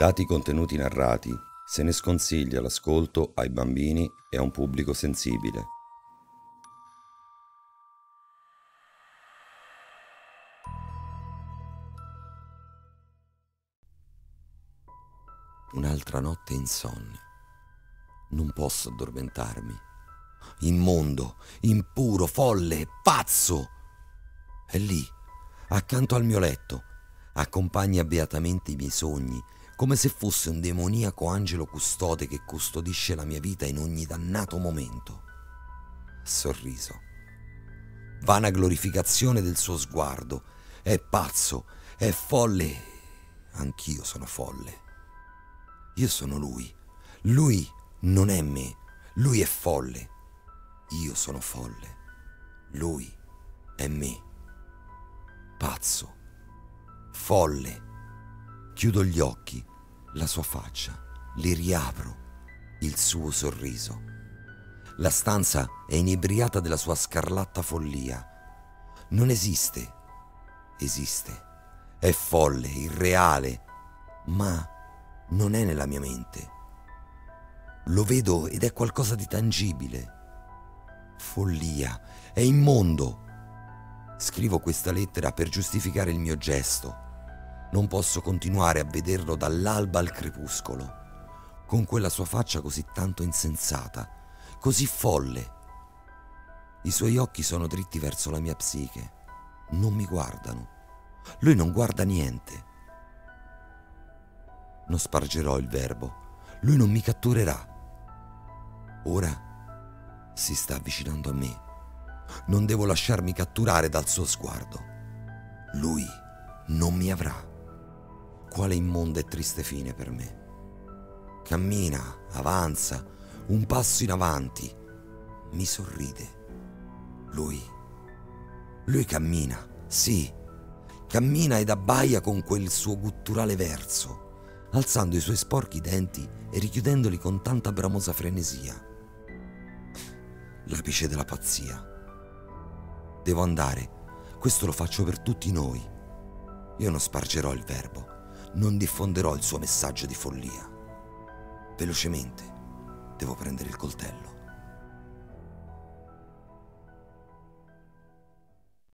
Dati i contenuti narrati, se ne sconsiglia l'ascolto ai bambini e a un pubblico sensibile. Un'altra notte insonne. Non posso addormentarmi. Immondo, impuro, folle, pazzo. È lì, accanto al mio letto, accompagna beatamente i miei sogni, come se fosse un demoniaco angelo custode che custodisce la mia vita in ogni dannato momento. Sorriso. Vana glorificazione del suo sguardo. È pazzo, è folle. Anch'io sono folle. Io sono lui. Lui non è me. Lui è folle. Io sono folle. Lui è me. Pazzo. Folle. Chiudo gli occhi, la sua faccia, li riapro, il suo sorriso. La stanza è inebriata della sua scarlatta follia. Non esiste. Esiste. È folle, irreale, ma non è nella mia mente. Lo vedo ed è qualcosa di tangibile. Follia, è immondo. Scrivo questa lettera per giustificare il mio gesto. Non posso continuare a vederlo dall'alba al crepuscolo, con quella sua faccia così tanto insensata, così folle. I suoi occhi sono dritti verso la mia psiche, non mi guardano. Lui non guarda niente non spargerò il verbo. Lui non mi catturerà. Ora si sta avvicinando a me. Non devo lasciarmi catturare dal suo sguardo. Lui non mi avrà. Quale immonda e triste fine per me. Cammina, avanza, un passo in avanti. Mi sorride. Lui. Lui cammina, sì. Cammina ed abbaia con quel suo gutturale verso alzando i suoi sporchi denti e richiudendoli con tanta bramosa frenesia. L'apice della pazzia. Devo andare, questo lo faccio per tutti noi. Io non spargerò il verbo, non diffonderò il suo messaggio di follia. Velocemente devo prendere il coltello.